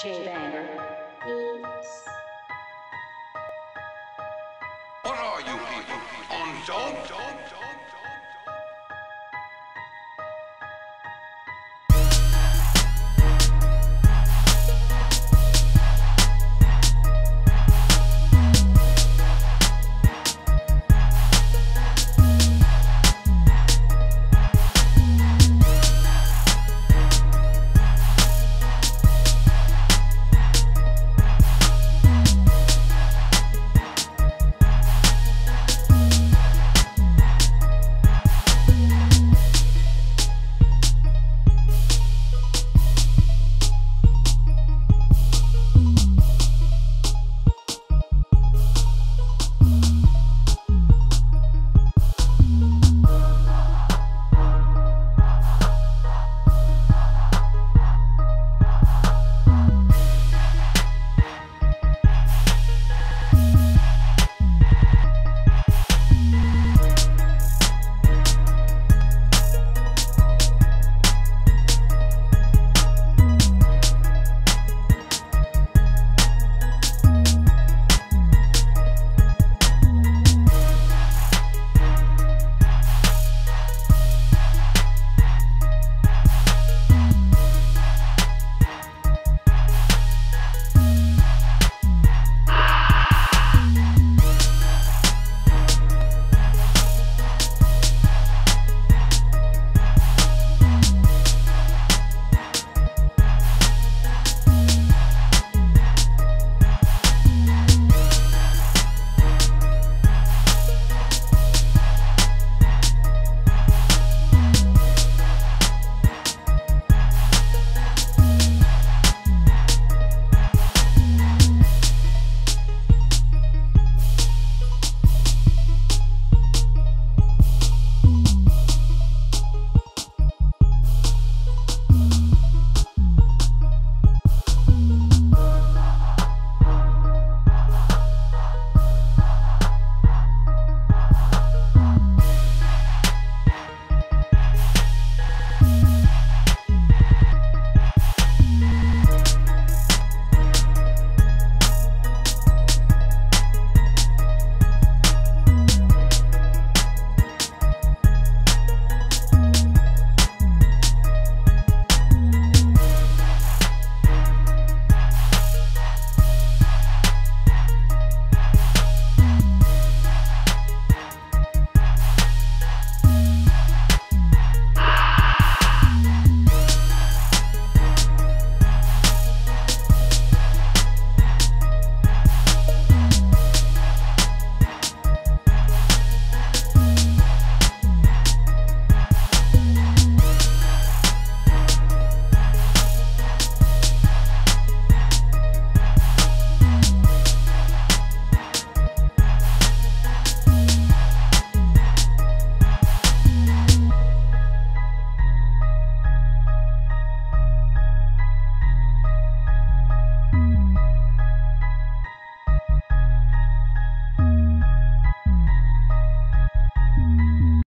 J Banger Beats. What are you people? On dope?